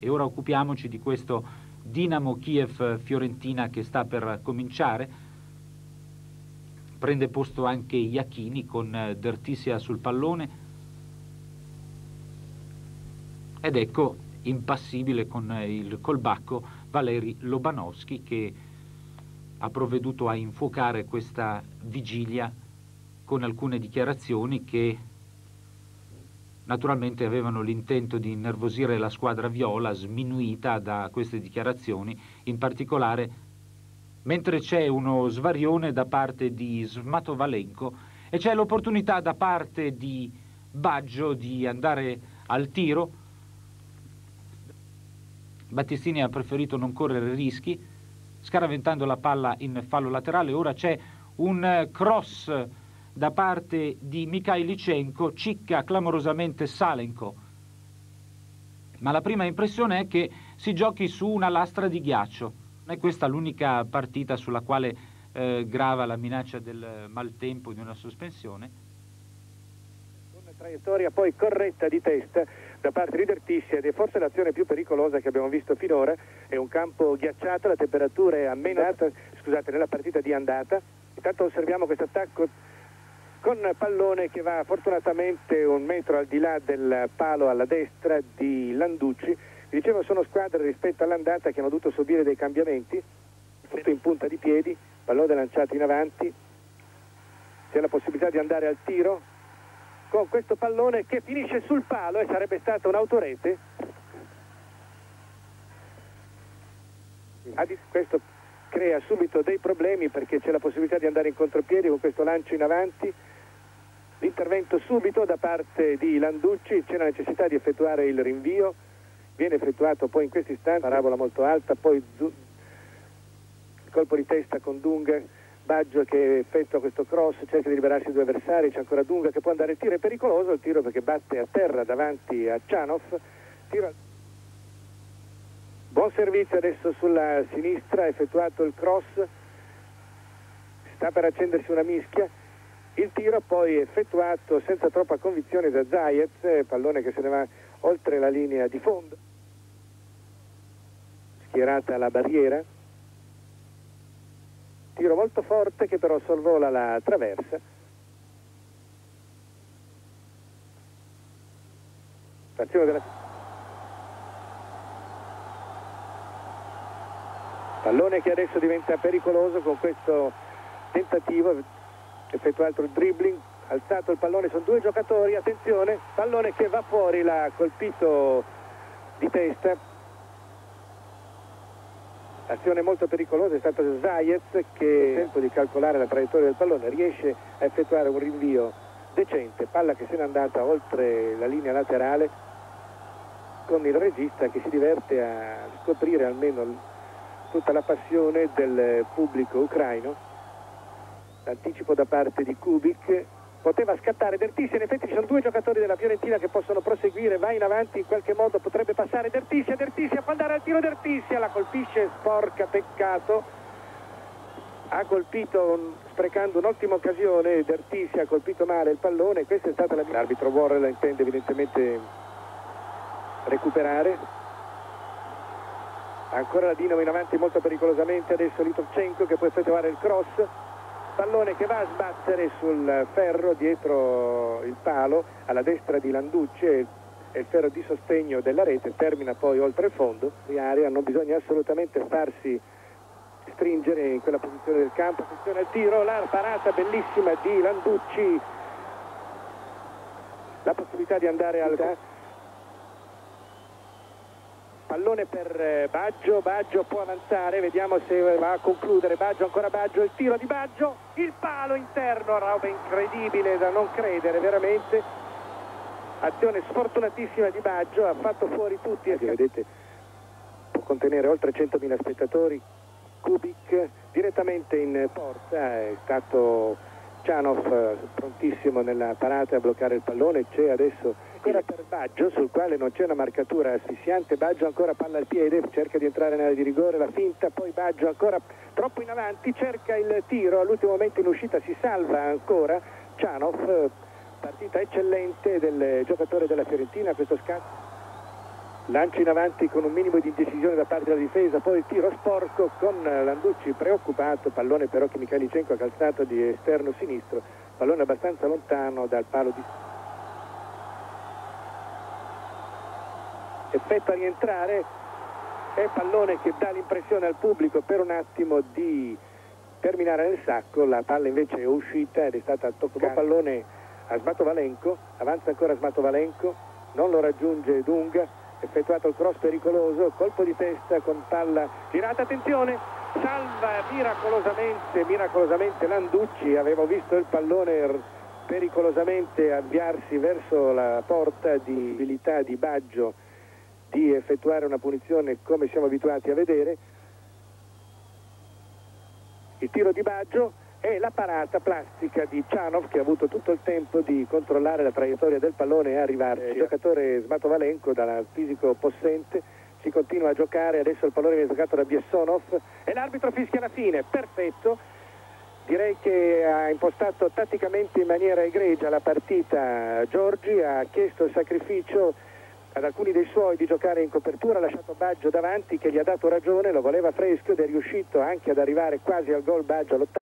E ora occupiamoci di questo Dinamo Kiev-Fiorentina che sta per cominciare. Prende posto anche Iachini con eh, Dertisia sul pallone. Ed ecco, impassibile con eh, il colbacco, Valeri Lobanowski che ha provveduto a infuocare questa vigilia con alcune dichiarazioni che naturalmente avevano l'intento di innervosire la squadra viola, sminuita da queste dichiarazioni, in particolare mentre c'è uno svarione da parte di Smatovalenko e c'è l'opportunità da parte di Baggio di andare al tiro. Battistini ha preferito non correre rischi, scaraventando la palla in fallo laterale. Ora c'è un cross da parte di Mikhailichenko cicca clamorosamente Salenko. Ma la prima impressione è che si giochi su una lastra di ghiaccio. Non è questa l'unica partita sulla quale eh, grava la minaccia del maltempo di una sospensione. Una traiettoria poi corretta di testa da parte di Dertissi ed è forse l'azione più pericolosa che abbiamo visto finora. È un campo ghiacciato, la temperatura è a meno, scusate, nella partita di andata. Intanto osserviamo questo attacco con pallone che va fortunatamente un metro al di là del palo alla destra di Landucci. Dicevo sono squadre rispetto all'andata che hanno dovuto subire dei cambiamenti, tutto in punta di piedi, pallone lanciato in avanti, c'è la possibilità di andare al tiro con questo pallone che finisce sul palo e sarebbe stata un'autorete. Questo crea subito dei problemi perché c'è la possibilità di andare in contropiedi con questo lancio in avanti l'intervento subito da parte di Landucci c'è la necessità di effettuare il rinvio viene effettuato poi in questo istante parabola molto alta poi il colpo di testa con Dunga Baggio che effettua questo cross cerca di liberarsi due avversari c'è ancora Dunga che può andare il tiro è pericoloso il tiro perché batte a terra davanti a Cianov tiro Buon servizio adesso sulla sinistra, effettuato il cross, sta per accendersi una mischia, il tiro poi effettuato senza troppa convinzione da Zayez, pallone che se ne va oltre la linea di fondo, schierata la barriera, tiro molto forte che però sorvola la traversa, azione della Pallone che adesso diventa pericoloso con questo tentativo, effettuato il dribbling, alzato il pallone, sono due giocatori, attenzione, pallone che va fuori, l'ha colpito di testa. Azione molto pericolosa è stata Zayez che, a tempo di calcolare la traiettoria del pallone, riesce a effettuare un rinvio decente, palla che se n'è andata oltre la linea laterale con il regista che si diverte a scoprire almeno tutta la passione del pubblico ucraino, l'anticipo da parte di Kubik, poteva scattare Dertissi, in effetti ci sono due giocatori della Fiorentina che possono proseguire, va in avanti in qualche modo, potrebbe passare Dertissi, Dertissi può andare al tiro Dertissi, la colpisce sporca, peccato, ha colpito sprecando un'ottima occasione, Dertissi ha colpito male il pallone, questa è stata la... L'arbitro Warren la intende evidentemente recuperare, ancora la Dinamo in avanti molto pericolosamente adesso Litovchenko che può effettuare il cross pallone che va a sbattere sul ferro dietro il palo alla destra di Landucci e il ferro di sostegno della rete termina poi oltre il fondo. Di area non bisogna assolutamente farsi stringere in quella posizione del campo. Attenzione al tiro, la parata bellissima di Landucci. La possibilità di andare al pallone per eh, Baggio, Baggio può avanzare, vediamo se va a concludere, Baggio ancora Baggio, il tiro di Baggio, il palo interno, roba incredibile da non credere veramente, azione sfortunatissima di Baggio, ha fatto fuori tutti, e vedete può contenere oltre 100.000 spettatori, Kubik direttamente in porta, è stato Cianov eh, prontissimo nella parata a bloccare il pallone, c'è adesso ancora per Baggio sul quale non c'è una marcatura asfissiante, Baggio ancora palla al piede, cerca di entrare nell'area di rigore, la finta, poi Baggio ancora troppo in avanti, cerca il tiro, all'ultimo momento in uscita si salva ancora Cianov, partita eccellente del giocatore della Fiorentina, questo scatto lancio in avanti con un minimo di indecisione da parte della difesa, poi tiro sporco con Landucci preoccupato, pallone però che Michalicenco ha calzato di esterno sinistro, pallone abbastanza lontano dal palo di... Effetto a rientrare, è pallone che dà l'impressione al pubblico per un attimo di terminare nel sacco, la palla invece è uscita ed è stata toccata. pallone a Smato Valenco, avanza ancora Smato Valenco, non lo raggiunge Dunga, effettuato il cross pericoloso, colpo di testa con palla girata, attenzione, salva miracolosamente, miracolosamente Landucci, avevo visto il pallone pericolosamente avviarsi verso la porta di abilità di Baggio di effettuare una punizione come siamo abituati a vedere. Il tiro di Baggio e la parata plastica di Cianov che ha avuto tutto il tempo di controllare la traiettoria del pallone e arrivarci. Il giocatore Smatovalenko dal fisico possente si continua a giocare, adesso il pallone viene giocato da Biessonov e l'arbitro fischia alla fine, perfetto. Direi che ha impostato tatticamente in maniera egregia la partita Giorgi, ha chiesto il sacrificio ad alcuni dei suoi di giocare in copertura, ha lasciato Baggio davanti che gli ha dato ragione, lo voleva fresco ed è riuscito anche ad arrivare quasi al gol Baggio all'80.